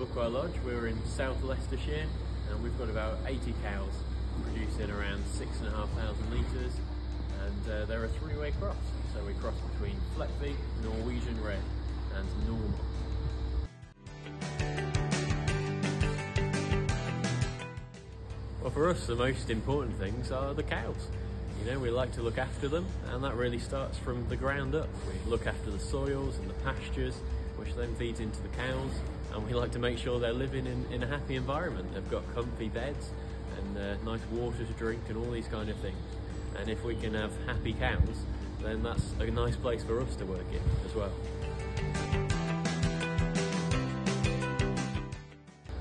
Buckwell Lodge. We're in South Leicestershire and we've got about 80 cows producing around 6,500 litres and uh, they're a three-way cross. So we cross between Fleckvieh, Norwegian Red and Normande. Well for us the most important things are the cows. You know, we like to look after them and that really starts from the ground up. We look after the soils and the pastures which then feeds into the cows and we like to make sure they're living in, in a happy environment. They've got comfy beds and uh, nice water to drink and all these kind of things. And if we can have happy cows, then that's a nice place for us to work in as well.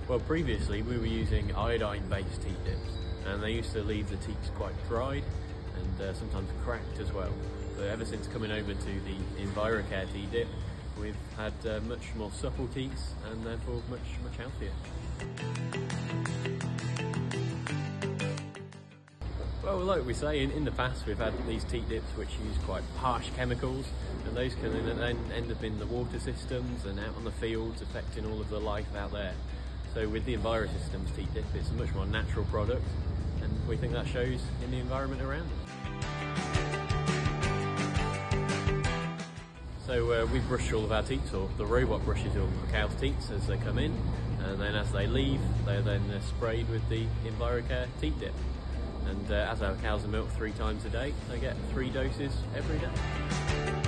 Well, previously we were using iodine-based teat dips, and they used to leave the teats quite dried and uh, sometimes cracked as well. But ever since coming over to the EnviroCare teat dip, we've had uh, much more supple teats and therefore much, much healthier. Well, like we say, in, in the past we've had these teat dips which use quite harsh chemicals and those can then end up in the water systems and out on the fields affecting all of the life out there. So with the EnviroSystems teat dip, it's a much more natural product we think that shows in the environment around us. So uh, we brush all of our teats, or the robot brushes all the cow's teats as they come in, and then as they leave, they're then uh, sprayed with the EnviroCare teat dip. And uh, as our cows are milked three times a day, they get three doses every day.